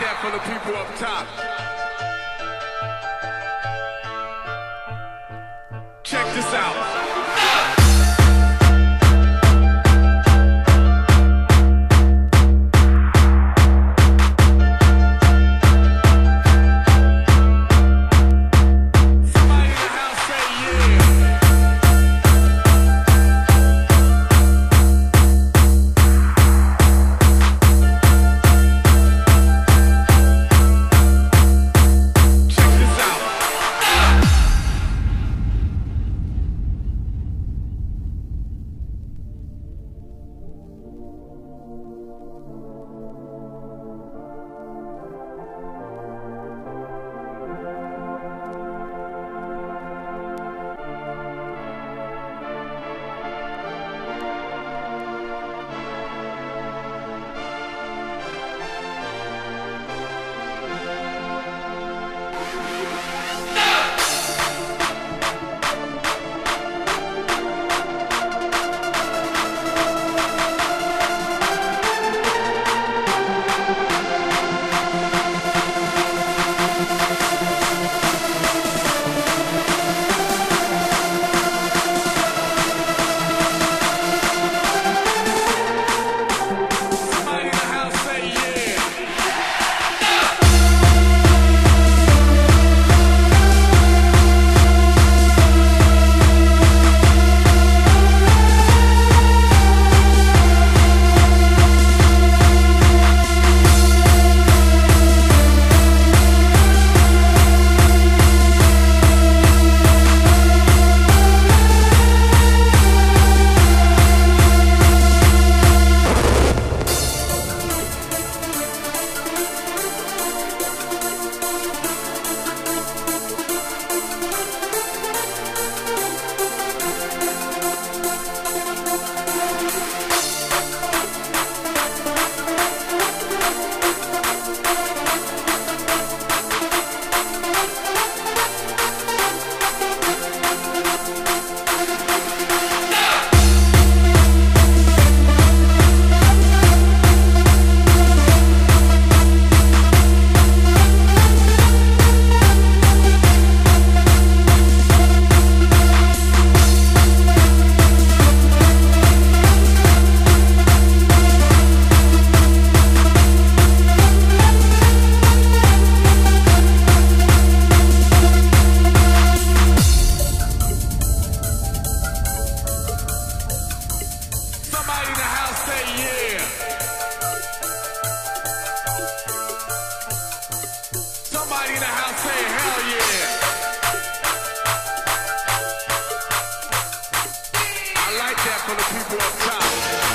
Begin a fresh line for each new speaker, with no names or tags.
That for the people up top. Check this out. I like that for the people up top.